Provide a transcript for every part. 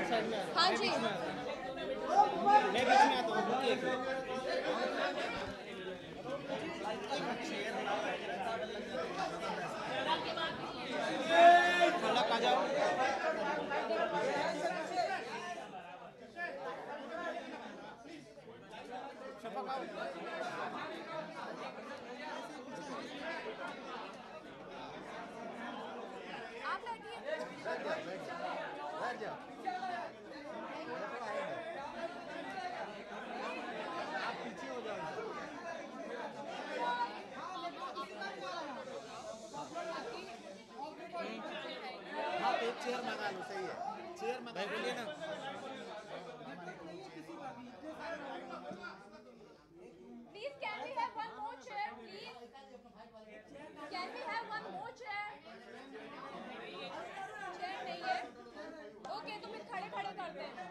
हाँ जी। मैं बीच में पीछे हो जाओ। आप एक चेयर मंगा लो सही है। चेयर मंगा बोलिए Please, can we have one more chair, please? Can we have one more chair? Chair नहीं है? Okay, तो फिर खड़े खड़े करते हैं।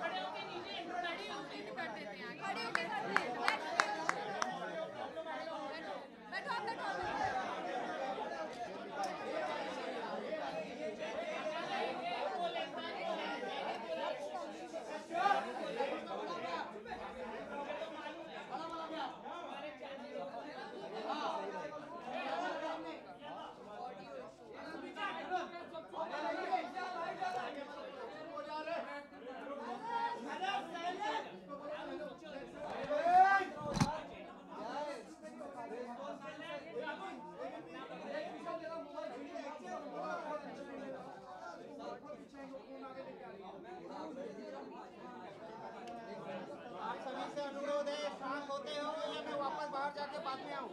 खड़े होके नीचे खड़े होके भी कर देते हैं। खड़े होके करते हैं। बैठो, बैठो, आप बैठो, आप बैठो। आप सभी से अनुरोध है शांत होते हो या मैं वापस बाहर जाके बाद में आऊँ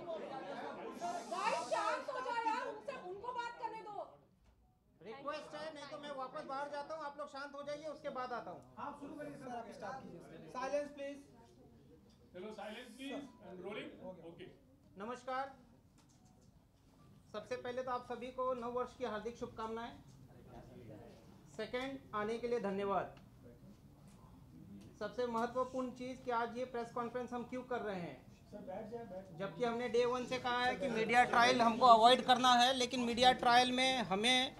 गाइस शांत हो जाओ यार उनसे उनको बात करने दो रिक्वेस्ट है नहीं तो मैं वापस बाहर जाता हूँ आप लोग शांत हो जाइए उसके बाद आता हूँ। आप शुरू करिए सर आप स्टार्ट कीजिए। Silence please Hello, silence please. And rolling. Okay. नमस्कार। सबसे पहले तो आप सभी को नव वर्ष की हार्दिक शुभकामनाएँ। सेकंड आने के लिए धन्यवाद। सबसे महत्वपूर्ण चीज़ कि आज ये प्रेस कॉन्फ्रेंस हम क्यों कर रहे हैं? जबकि हमने डे वन से कहा है कि मीडिया ट्रायल हमको अवॉइड करना है लेकिन मीडिया ट्रायल में हमें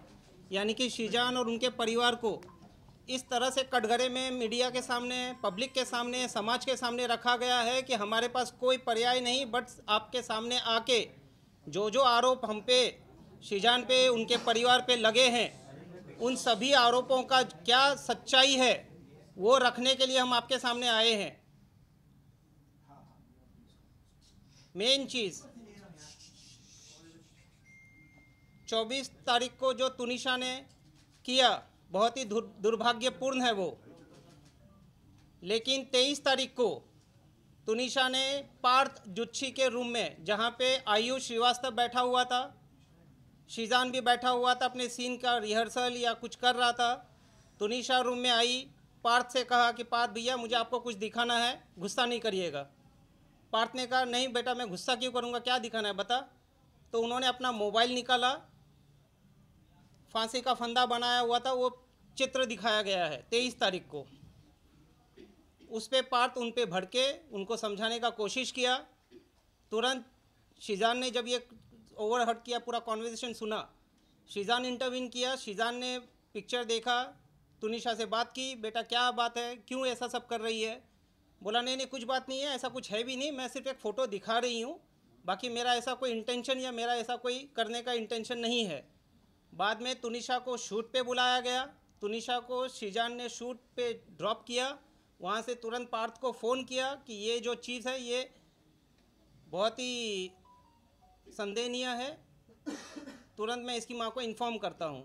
यानी कि शीजान और उनके परिवार को इस तरह से कटघरे में मीडिया के सामने, पब्लिक के सामने, समाज के सामने रखा गया है कि हमारे पास कोई पर्याय नहीं, बट आपके सामने आके जो जो आरोप हम पे, शीजान पे, उनके परिवार पे लगे हैं, उन सभी आरोपों का क्या सच्चाई है, वो रखने के लिए हम आपके सामने आए हैं। मेन चीज़ 24 तारीख को जो तुनिशा ने किया, बहुत ही दुर- दुर्भाग्यपूर्ण है वो। लेकिन 23 तारीख को तुनिशा ने पार्थ जुच्छी के रूम में, जहाँ पे आयुष श्रीवास्तव बैठा हुआ था, शीजान भी बैठा हुआ था, अपने सीन का रिहर्सल या कुछ कर रहा था, तुनिशा रूम में आई। पार्थ से कहा कि, पार्थ भैया, मुझे आपको कुछ दिखाना है, गुस्सा नहीं करिएगा। पार्थ ने कहा, नहीं बेटा, मैं गुस्सा क्यों करूँगा? क्या दिखाना है, बता। तो उन्होंने अपना मोबाइल निकाला फांसी का फंदा बनाया हुआ था, वो चित्र दिखाया गया है, तेईस तारीख को। उस पर पार्थ उन पर भड़के, उनको समझाने का कोशिश किया। तुरंत शिजान ने जब ये ओवरहट किया, पूरा कॉन्वर्जेशन सुना। शीजान इंटरवीन किया, शीजान ने पिक्चर देखा, तुनिशा से बात की, बेटा, क्या बात है? क्यों ऐसा सब कर रही है? बोला, नहीं नहीं, कुछ बात नहीं है, ऐसा कुछ है भी नहीं, मैं सिर्फ़ एक फ़ोटो दिखा रही हूँ। बाकी मेरा ऐसा कोई इंटेंशन या मेरा ऐसा कोई करने का इंटेंशन नहीं है। बाद में तुनिशा को शूट पे बुलाया गया। तुनिशा को शीजान ने शूट पे ड्रॉप किया। वहाँ से तुरंत पार्थ को फ़ोन किया कि ये जो चीज़ है, ये बहुत ही संदेहनीय है। तुरंत मैं इसकी माँ को इन्फॉर्म करता हूँ।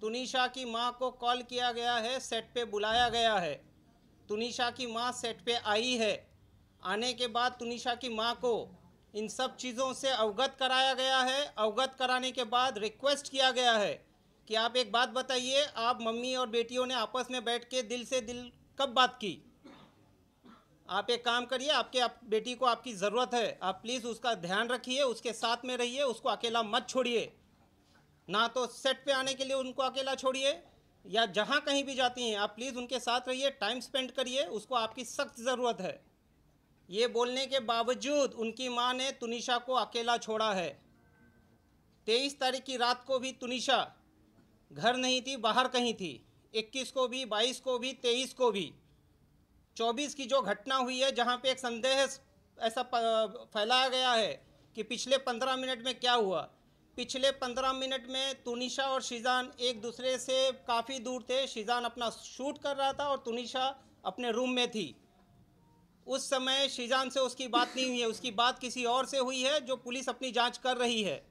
तुनिशा की माँ को कॉल किया गया है, सेट पे बुलाया गया है। तुनिशा की माँ सेट पे आई है। आने के बाद तुनिशा की माँ को इन सब चीज़ों से अवगत कराया गया है। अवगत कराने के बाद रिक्वेस्ट किया गया है कि आप एक बात बताइए, आप मम्मी और बेटियों ने आपस में बैठ के दिल से दिल कब बात की? आप एक काम करिए, आपके आप, बेटी को आपकी ज़रूरत है। आप प्लीज़ उसका ध्यान रखिए, उसके साथ में रहिए, उसको अकेला मत छोड़िए। ना तो सेट पे आने के लिए उनको अकेला छोड़िए, या जहाँ कहीं भी जाती हैं, आप प्लीज़ उनके साथ रहिए टाइम स्पेंड करिए, उसको आपकी सख्त ज़रूरत है। ये बोलने के बावजूद उनकी माँ ने तुनिशा को अकेला छोड़ा है। तेईस तारीख की रात को भी तुनिशा घर नहीं थी, बाहर कहीं थी। 21 को भी 22 को भी 23 को भी। 24 की जो घटना हुई है, जहाँ पे एक संदेह ऐसा फैलाया गया है कि पिछले 15 मिनट में क्या हुआ? पिछले 15 मिनट में तुनिशा और शिजान एक दूसरे से काफ़ी दूर थे। शिजान अपना शूट कर रहा था और तुनिशा अपने रूम में थी। उस समय शिजान से उसकी बात नहीं हुई है, उसकी बात किसी और से हुई है जो पुलिस अपनी जाँच कर रही है।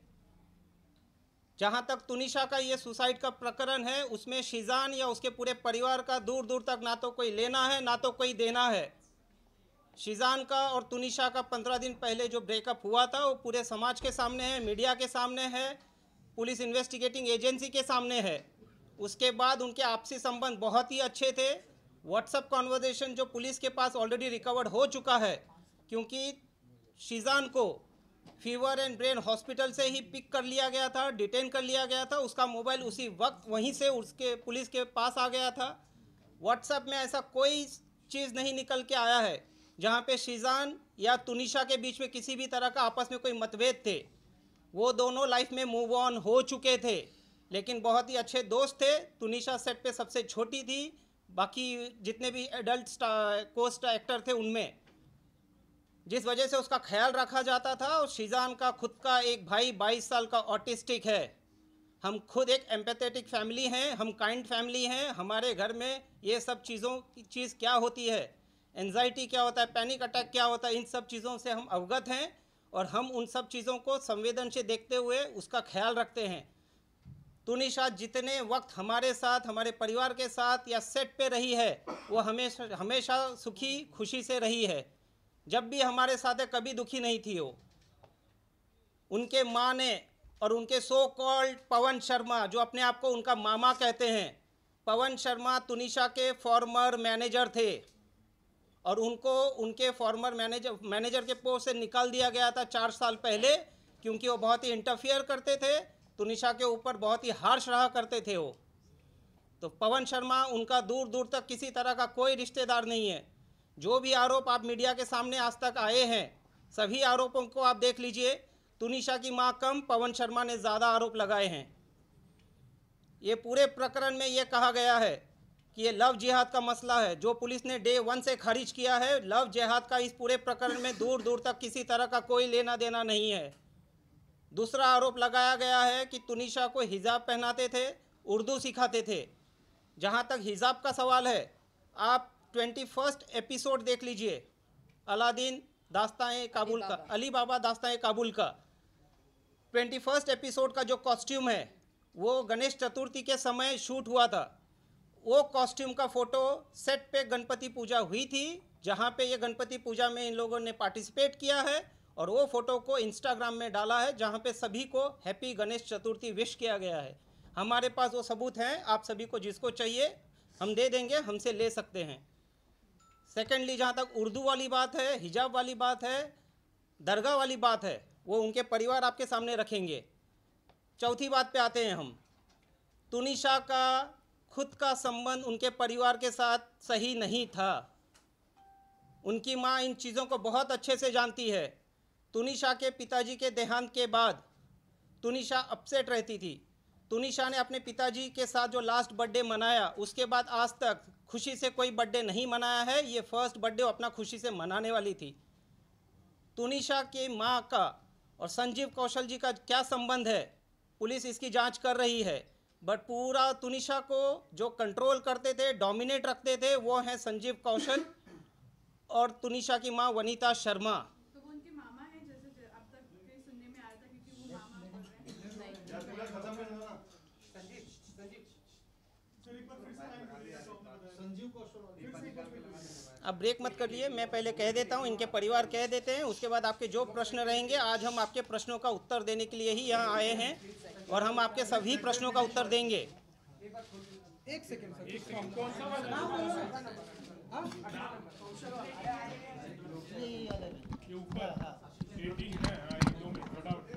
जहाँ तक तुनिशा का ये सुसाइड का प्रकरण है, उसमें शिजान या उसके पूरे परिवार का दूर दूर तक ना तो कोई लेना है, ना तो कोई देना है। शिजान का और तुनिशा का पंद्रह दिन पहले जो ब्रेकअप हुआ था, वो पूरे समाज के सामने है, मीडिया के सामने है, पुलिस इन्वेस्टिगेटिंग एजेंसी के सामने है। उसके बाद उनके आपसी संबंध बहुत ही अच्छे थे व्हाट्सअप कॉन्वर्जेशन जो पुलिस के पास ऑलरेडी रिकवर्ड हो चुका है, क्योंकि शीजान को फीवर एंड ब्रेन हॉस्पिटल से ही पिक कर लिया गया था डिटेन कर लिया गया था, उसका मोबाइल उसी वक्त वहीं से उसके पुलिस के पास आ गया था। व्हाट्सएप में ऐसा कोई चीज़ नहीं निकल के आया है, जहाँ पे शीजान या तुनिशा के बीच में किसी भी तरह का आपस में कोई मतभेद थे। वो दोनों लाइफ में मूव ऑन हो चुके थे, लेकिन बहुत ही अच्छे दोस्त थे। तुनिशा सेट पे सबसे छोटी थी बाकी जितने भी एडल्ट कोस्ट एक्टर थे उनमें, जिस वजह से उसका ख्याल रखा जाता था, और शीजान का खुद का एक भाई 22 साल का ऑटिस्टिक है। हम खुद एक एम्पैथेटिक फैमिली हैं, हम काइंड फैमिली हैं, हमारे घर में ये सब चीज़ों की चीज़ क्या होती है? एनजाइटी क्या होता है? पैनिक अटैक क्या होता है? इन सब चीज़ों से हम अवगत हैं, और हम उन सब चीज़ों को संवेदन से देखते हुए उसका ख्याल रखते हैं। तुनिशा जितने वक्त हमारे साथ, हमारे परिवार के साथ या सेट पे रही है, वो हमेशा हमेशा सुखी, खुशी से रही है। जब भी हमारे साथ है, कभी दुखी नहीं थी वो। उनके माँ ने और उनके सो कॉल्ड पवन शर्मा, जो अपने आप को उनका मामा कहते हैं, पवन शर्मा तुनिशा के फॉर्मर मैनेजर थे। और उनको, उनके फॉर्मर मैनेजर मैनेजर के पोस्ट से निकाल दिया गया था चार साल पहले, क्योंकि वो बहुत ही इंटरफियर करते थे। तुनिशा के ऊपर बहुत ही हार्श रहा करते थे वो। तो पवन शर्मा उनका दूर दूर तक किसी तरह का कोई रिश्तेदार नहीं है। जो भी आरोप आप मीडिया के सामने आज तक आए हैं, सभी आरोपों को आप देख लीजिए। तुनिशा की माँ कम, पवन शर्मा ने ज़्यादा आरोप लगाए हैं। ये पूरे प्रकरण में ये कहा गया है कि ये लव जिहाद का मसला है। जो पुलिस ने डे वन से खारिज किया है, लव जिहाद का इस पूरे प्रकरण में दूर दूर तक किसी तरह का कोई लेना देना नहीं है। दूसरा आरोप लगाया गया है कि तुनिशा को हिजाब पहनाते थे उर्दू सिखाते थे। जहाँ तक हिजाब का सवाल है आप ट्वेंटी फ़र्स्ट एपिसोड देख लीजिए। अलादीन दास्तान काबुल का अली बाबा दास्तान काबुल का। ट्वेंटी फ़र्स्ट एपिसोड का जो कॉस्ट्यूम है वो गणेश चतुर्थी के समय शूट हुआ था। वो कॉस्ट्यूम का फ़ोटो सेट पे गणपति पूजा हुई थी जहाँ पे ये गणपति पूजा में इन लोगों ने पार्टिसिपेट किया है। और वो फ़ोटो को इंस्टाग्राम में डाला है, जहाँ पे सभी को हैप्पी गणेश चतुर्थी विश किया गया है। हमारे पास वो सबूत हैं, आप सभी को जिसको चाहिए, हम दे देंगे, हमसे ले सकते हैं। सेकेंडली जहाँ तक उर्दू वाली बात है, हिजाब वाली बात है, दरगाह वाली बात है, वो उनके परिवार आपके सामने रखेंगे। चौथी बात पे आते हैं हम। तुनिशा का, खुद का संबंध उनके परिवार के साथ सही नहीं था। उनकी माँ इन चीज़ों को बहुत अच्छे से जानती है। तुनिशा के पिताजी के देहांत के बाद तुनिशा अपसेट रहती थी। तुनिशा ने अपने पिताजी के साथ जो लास्ट बर्थडे मनाया, उसके बाद आज तक खुशी से कोई बर्थडे नहीं मनाया है। ये फ़र्स्ट बर्थडे अपना खुशी से मनाने वाली थी। तुनिशा के माँ का और संजीव कौशल जी का क्या संबंध है? पुलिस इसकी जाँच कर रही है। बट पूरा तुनिशा को जो कंट्रोल करते थे डोमिनेट रखते थे, वो हैं संजीव कौशल और तुनिशा की माँ वनीता शर्मा तो वो उनके मामा हैं जैसे ज- अब तक के सुनने में आया था क्योंकि वो मामा अब ब्रेक मत करिए मैं पहले कह देता हूँ इनके परिवार कह देते हैं उसके बाद आपके जो प्रश्न रहेंगे आज हम आपके प्रश्नों का उत्तर देने के लिए ही यहाँ आए हैं और हम आपके सभी प्रश्नों का उत्तर देंगे। एक सेकंड सर। कौन सा वाला? ये ऊपर 18 है हाँ, ये दो मिनट फटाफट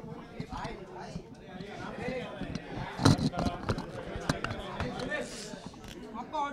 आपका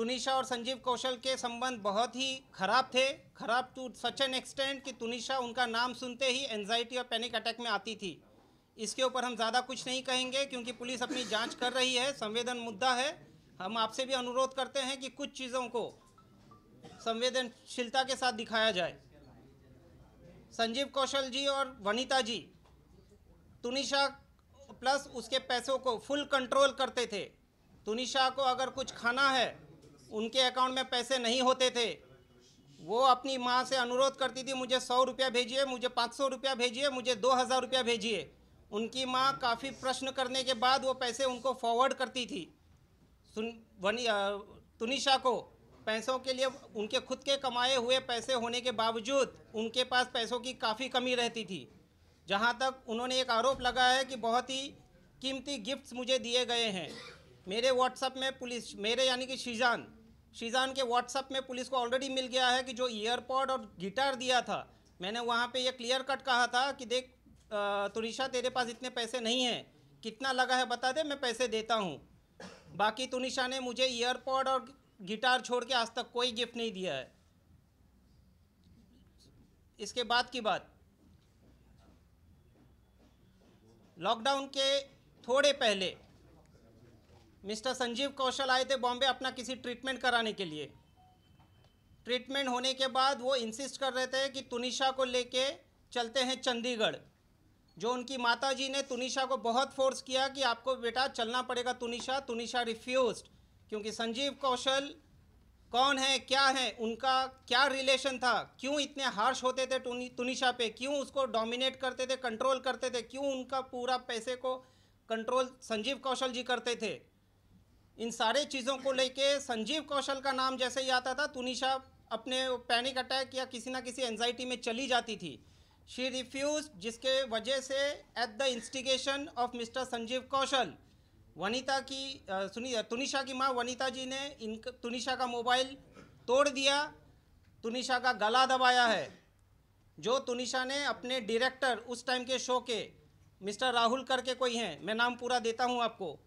तुनिशा और संजीव कौशल के संबंध बहुत ही खराब थे। खराब टू सच एन एक्सटेंट कि तुनिशा उनका नाम सुनते ही एनजाइटी और पैनिक अटैक में आती थी। इसके ऊपर हम ज़्यादा कुछ नहीं कहेंगे क्योंकि पुलिस अपनी जाँच कर रही है, संवेदन मुद्दा है। हम आपसे भी अनुरोध करते हैं कि कुछ चीज़ों को संवेदनशीलता के साथ दिखाया जाए। संजीव कौशल जी और वनिता जी, तुनिशा प्लस उसके पैसों को फुल कंट्रोल करते थे। तुनिशा को अगर कुछ खाना है उनके अकाउंट में पैसे नहीं होते थे। वो अपनी माँ से अनुरोध करती थी, मुझे सौ रुपया भेजिए, मुझे पाँच सौ रुपया भेजिए, मुझे दो हज़ार रुपया भेजिए। उनकी माँ काफ़ी प्रश्न करने के बाद वो पैसे उनको फॉरवर्ड करती थी। सुन, वनी तुनिशा को पैसों के लिए, उनके खुद के कमाए हुए पैसे होने के बावजूद उनके पास पैसों की काफ़ी कमी रहती थी। जहाँ तक उन्होंने एक आरोप लगाया है कि बहुत ही कीमती गिफ्ट्स मुझे दिए गए हैं। मेरे व्हाट्सअप में पुलिस, मेरे यानी कि शीजान शीजान के व्हाट्सअप में पुलिस को ऑलरेडी मिल गया है कि जो ईयरपॉड और गिटार दिया था, मैंने वहाँ पे ये क्लियर कट कहा था कि देख तुनिशा तेरे पास इतने पैसे नहीं हैं, कितना लगा है बता दे, मैं पैसे देता हूँ। बाकी तुनिशा ने मुझे ईयरपॉड और गिटार छोड़ के आज तक कोई गिफ्ट नहीं दिया है। इसके बाद की बात। लॉकडाउन के थोड़े पहले मिस्टर संजीव कौशल आए थे बॉम्बे अपना किसी ट्रीटमेंट कराने के लिए। ट्रीटमेंट होने के बाद वो इंसिस्ट कर रहे थे कि तुनिशा को लेके चलते हैं चंडीगढ़। जो उनकी माता जी ने तुनिशा को बहुत फोर्स किया कि आपको बेटा चलना पड़ेगा तुनिशा तुनिशा रिफ्यूज्ड क्योंकि संजीव कौशल कौन है क्या है उनका क्या रिलेशन था क्यों इतने हार्श होते थे तुनि, तुनिशा पे क्यों उसको डोमिनेट करते थे कंट्रोल करते थे क्यों उनका पूरा पैसे को कंट्रोल संजीव कौशल जी करते थे। इन सारे चीज़ों को लेके संजीव कौशल का नाम जैसे ही आता था, तुनिशा अपने पैनिक अटैक या किसी ना किसी एनजाइटी में चली जाती थी। शी रिफ्यूज जिसके वजह से at the instigation of mister Sanjeev Kaushal, Vanita की सुनी तुनिशा की माँ वनीता जी ने इन तुनिशा का मोबाइल तोड़ दिया, तुनिशा का गला दबाया है। जो तुनिशा ने अपने डायरेक्टर उस टाइम के शो के मिस्टर राहुल करके कोई हैं, मैं नाम पूरा देता हूँ आपको।